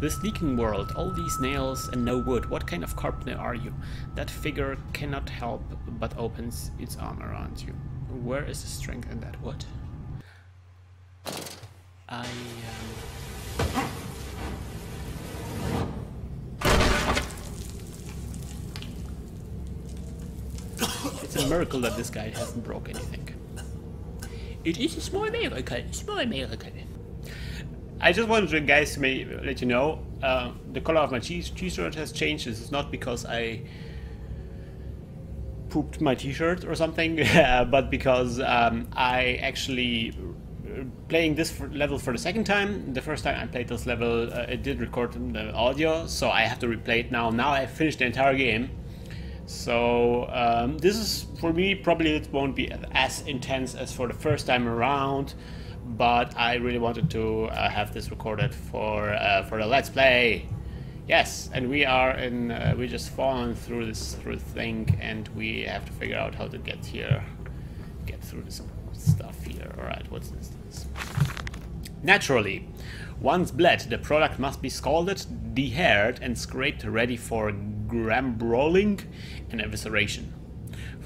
This leaking world, all these nails and no wood, what kind of carpenter are you? That figure cannot help but opens its arm around you. Where is the strength in that wood? I... Um... It's a miracle that this guy hasn't broke anything. It is a small miracle, small miracle. I just wanted to, guys, to let you know, uh, the color of my t-shirt has changed. This is not because I pooped my t-shirt or something, but because um, I actually uh, playing this level for the second time. The first time I played this level, uh, it did record the audio, so I have to replay it now. Now I finished the entire game. So um, this is, for me, probably it won't be as intense as for the first time around, but I really wanted to uh, have this recorded for uh, for the Let's Play. Yes, and we are in, uh, we just fallen through this through thing, and we have to figure out how to get here, get through this stuff here. All right, what's this? Naturally, once bled, the product must be scalded, dehaired, and scraped ready for gambrelling and evisceration.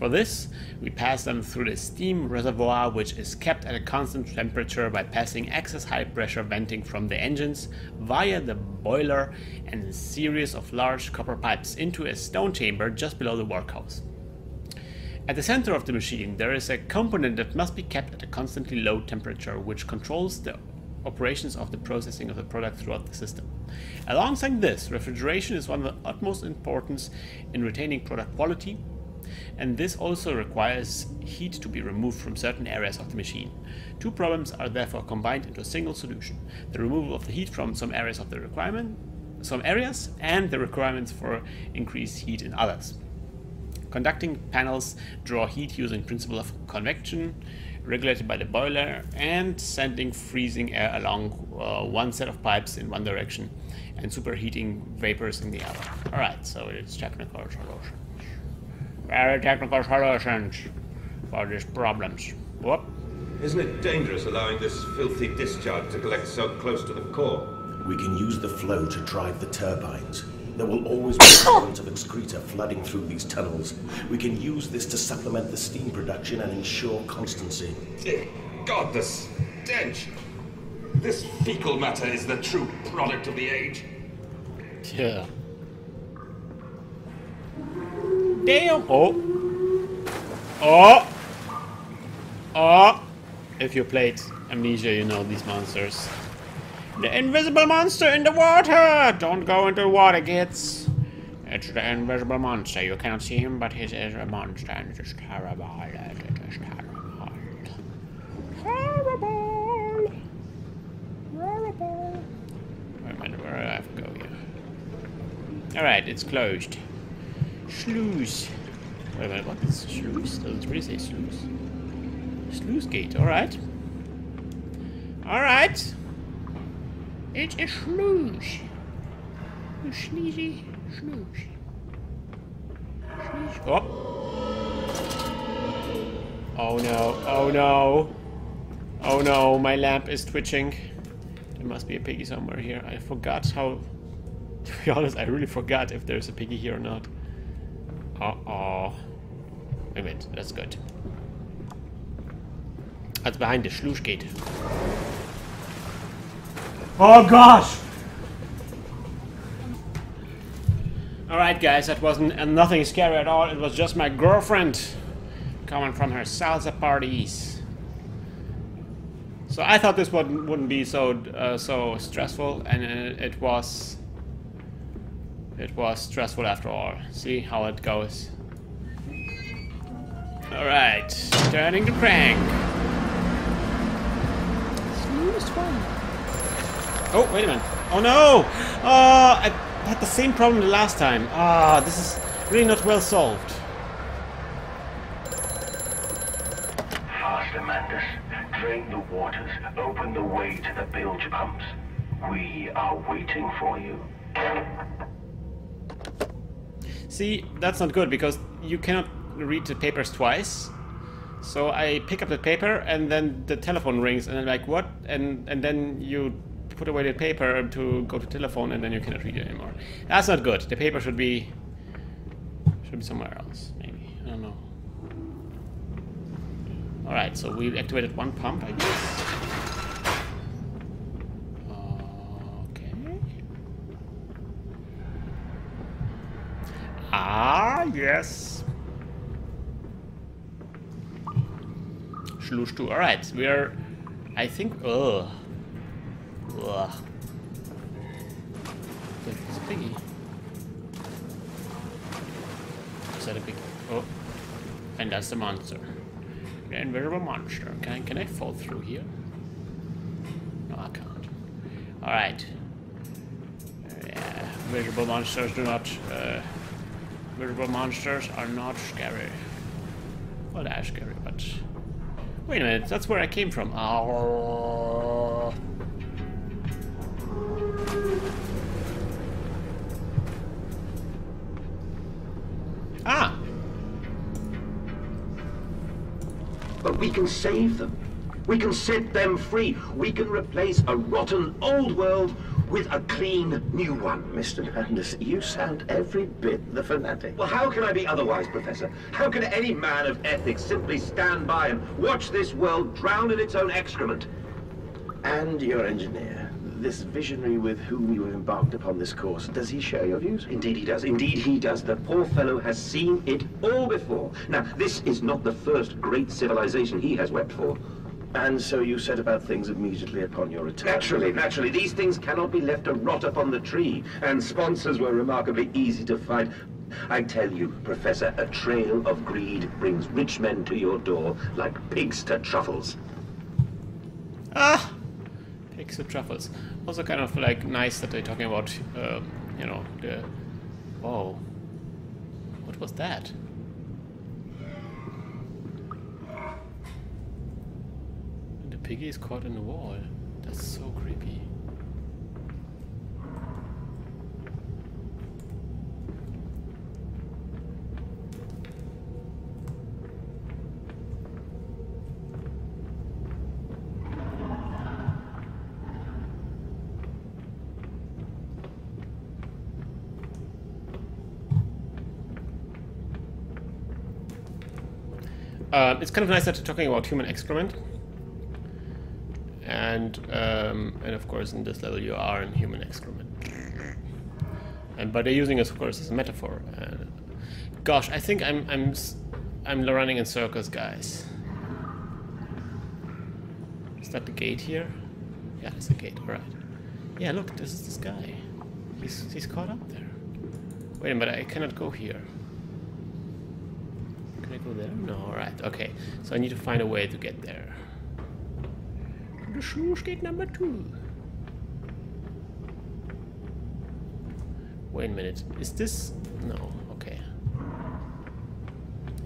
For this, we pass them through the steam reservoir which is kept at a constant temperature by passing excess high pressure venting from the engines via the boiler and a series of large copper pipes into a stone chamber just below the workhouse. At the center of the machine there is a component that must be kept at a constantly low temperature which controls the operations of the processing of the product throughout the system. Alongside this, refrigeration is one of the utmost importance in retaining product quality, and this also requires heat to be removed from certain areas of the machine. Two problems are therefore combined into a single solution. The removal of the heat from some areas of the requirement, some areas, and the requirements for increased heat in others. Conducting panels draw heat using principle of convection, regulated by the boiler and sending freezing air along uh, one set of pipes in one direction and superheating vapors in the other. Alright, so it's technical solutions. Very technical solutions for these problems. Whoop. Isn't it dangerous allowing this filthy discharge to collect so close to the core? We can use the flow to drive the turbines. There will always be currents of excreta flooding through these tunnels. We can use this to supplement the steam production and ensure constancy. God, the stench! This fecal matter is the true product of the age. Yeah. Damn! Oh! Oh! Oh! If you played Amnesia, you know these monsters. The invisible monster in the water! Don't go into the water, kids. It's the invisible monster. You cannot see him, but he is a monster and it is terrible. It is terrible. Terrible! Terrible. Wait a minute, where do I have to go here? Alright, it's closed. Sluice. Wait a minute, what is sluice? Doesn't really say sluice. Sluice gate, alright. Alright. It's a sluice. A sleazy sluice. Sluice. Oh. Oh no, oh no. Oh no, my lamp is twitching. There must be a piggy somewhere here. I forgot how... To be honest, I really forgot if there's a piggy here or not. Uh-oh. Wait a minute, that's good. That's behind the sluice gate. Oh gosh! Alright guys, that wasn't uh, nothing scary at all. It was just my girlfriend coming from her salsa parties. So I thought this wouldn't, wouldn't be so uh, so stressful, and it, it was. It was stressful after all. See how it goes. Alright, turning the crank. Smoothest one. Oh, wait a minute. Oh no! Uh, I had the same problem the last time. Ah, this is really not well solved. Fast, Amandus. Drain the waters. Open the way to the bilge pumps. We are waiting for you. See, that's not good because you cannot read the papers twice. So I pick up the paper and then the telephone rings and I'm like, what? And and then you put away the paper to go to telephone and then you cannot read it anymore. That's not good. The paper should be should be somewhere else, maybe. I don't know. Alright, so we activated one pump, I guess. Okay. Ah, yes. Schluss 2. Alright, we're... I think... Ugh. Ugh. It's a piggy. Is that a big... Oh. And that's the monster. The invisible monster. Can, can I fall through here? No, I can't. Alright. Yeah, visible monsters do not... Uh, visible monsters are not scary. Well, they're scary, but... Wait a minute, that's where I came from. Oh. Ah! But we can save them. We can set them free. We can replace a rotten old world with a clean new one. Mr. Mandus, you sound every bit the fanatic. Well, how can I be otherwise, Professor? How can any man of ethics simply stand by and watch this world drown in its own excrement? And your engineer, this visionary with whom you have embarked upon this course, does he share your views? Indeed he does. Indeed he does. The poor fellow has seen it all before. Now, this is not the first great civilization he has wept for. And so you set about things immediately upon your return? Naturally, naturally. These things cannot be left to rot upon the tree. And sponsors were remarkably easy to find. I tell you, Professor, a trail of greed brings rich men to your door like pigs to truffles. Ah! Pigs to truffles. Also kind of like nice that they're talking about, um, you know, the... Whoa. What was that? The piggy is caught in the wall. That's so creepy. Uh, it's kind of nice that they're talking about human excrement. And, um, and of course, in this level, you are in human excrement. And but they're using it, of course, as a metaphor. Uh, gosh, I think I'm I'm I'm running in circles, guys. Is that the gate here? Yeah, it's the gate. All right. Yeah, look, this is this guy. He's he's caught up there. Wait a minute, I cannot go here. Can I go there? No, alright, okay. So I need to find a way to get there. The sluice number two. Wait a minute. Is this... No, okay.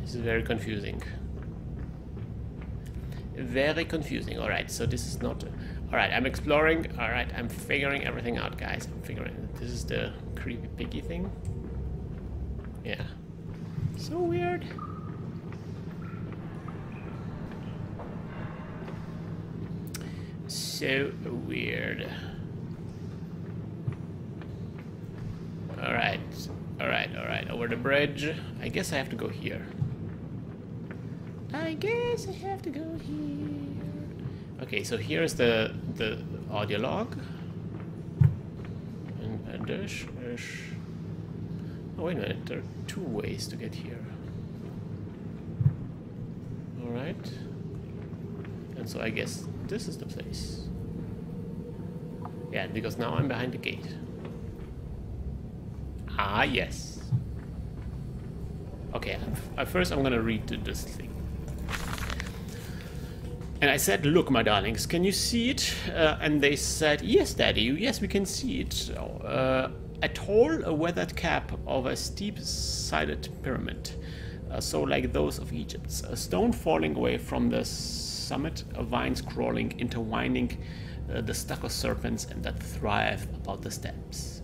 This is very confusing. Very confusing. Alright, so this is not... Alright, I'm exploring. Alright, I'm figuring everything out, guys. I'm figuring... This is the creepy piggy thing. Yeah. So weird. So weird. Alright, alright, alright. Over the bridge. I guess I have to go here. I guess I have to go here. Okay, so here's the the audio log. And, and there's. Oh, wait a minute. There are two ways to get here. Alright. So I guess this is the place. Yeah, because now I'm behind the gate. Ah, yes. Okay, at first I'm gonna read this thing. And I said, look, my darlings, can you see it? Uh, and they said, yes, daddy, yes, we can see it. Uh, a tall, a weathered cap of a steep-sided pyramid, uh, so like those of Egypt. A stone falling away from the summit, of vines crawling, intertwining uh, the stucco serpents and that thrive about the steps.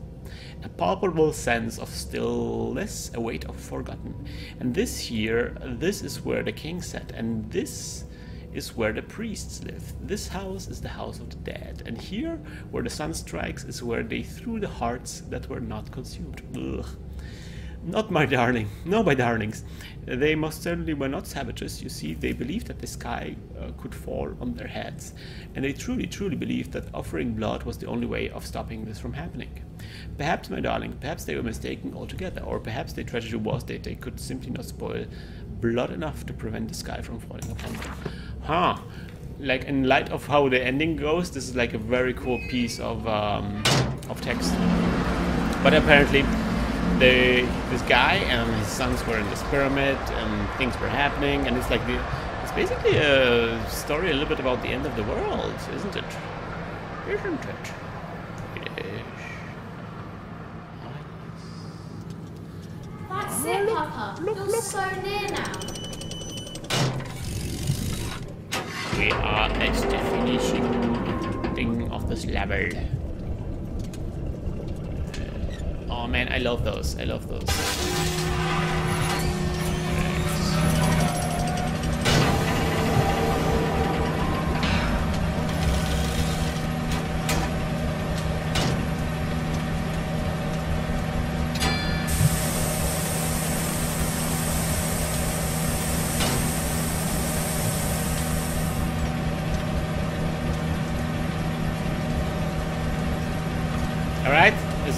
A palpable sense of stillness, a weight of forgotten. And this here, this is where the king sat, and this is where the priests live. This house is the house of the dead. And here, where the sun strikes, is where they threw the hearts that were not consumed. Ugh. Not my darling, no my darlings. They most certainly were not savages. You see, they believed that the sky uh, could fall on their heads. And they truly, truly believed that offering blood was the only way of stopping this from happening. Perhaps, my darling, perhaps they were mistaken altogether. Or perhaps their tragedy was that they could simply not spoil blood enough to prevent the sky from falling upon them. Huh. Like, in light of how the ending goes, this is like a very cool piece of, um, of text. But apparently, they, this guy and his sons were in this pyramid and things were happening and it's like the, it's basically a story a little bit about the end of the world, isn't it? Isn't it? It is. That's it, Papa. You're so near now. We are at the finishing thing of this level. Oh man, I love those. I love those.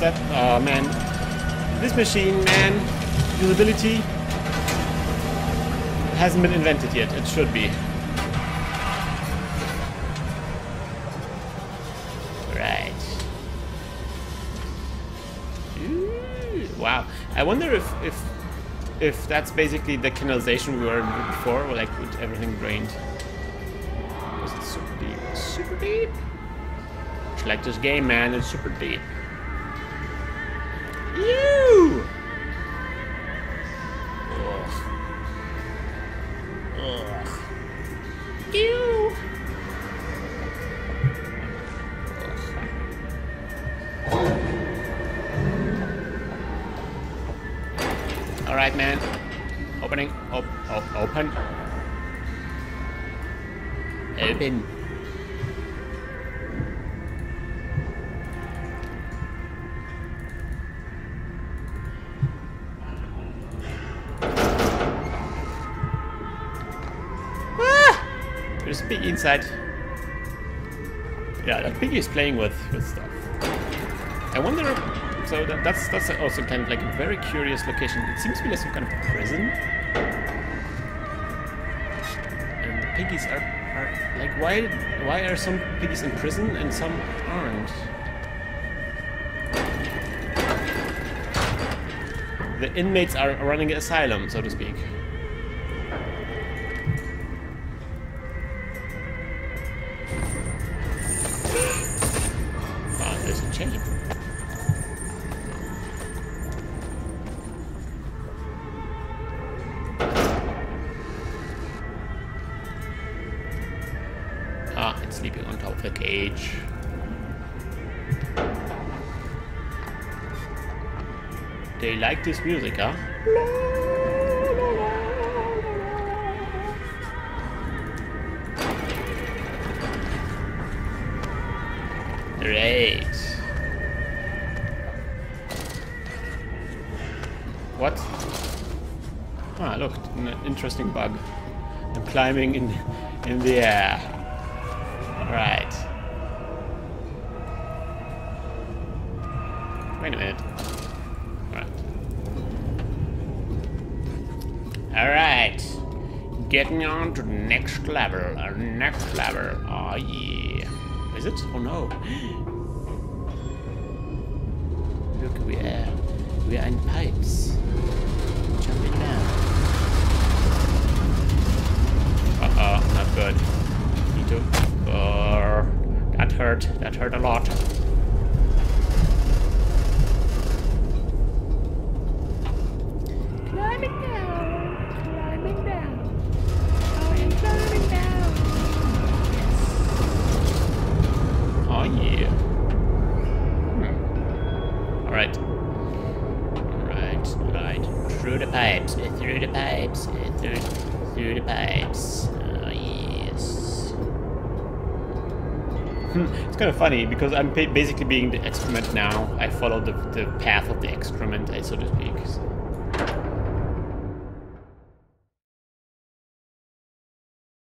That... Oh uh, man. This machine, man, usability hasn't been invented yet. It should be. Right. Ooh, wow. I wonder if if if that's basically the canalization we were before, where like with everything drained. Was it super deep? Super deep? Like this game, man. It's super deep. You! Ugh. Ugh. You! Alright, man. Opening. Op op open. Open. Piggy inside. Yeah, that piggy is playing with, with stuff. I wonder. So that, that's that's also kind of like a very curious location. It seems to be like some kind of prison. And the piggies are, are like why why are some piggies in prison and some aren't? The inmates are running an asylum, so to speak. The cage. They like this music, huh? Great. What? Ah, look, an interesting bug. I'm climbing in in the air. Right. Wait a minute. Right. Alright. Getting on to the next level. Uh, next level. Oh yeah. Is it? Oh no. Look, we are we are in pipes. Jumping down. Uh oh, not good. Need to. Uh, that hurt. That hurt a lot. Climbing down. Climbing down. I am climbing down. Oh yeah. Kind of funny because I'm basically being the excrement now. I follow the, the path of the excrement, so to speak.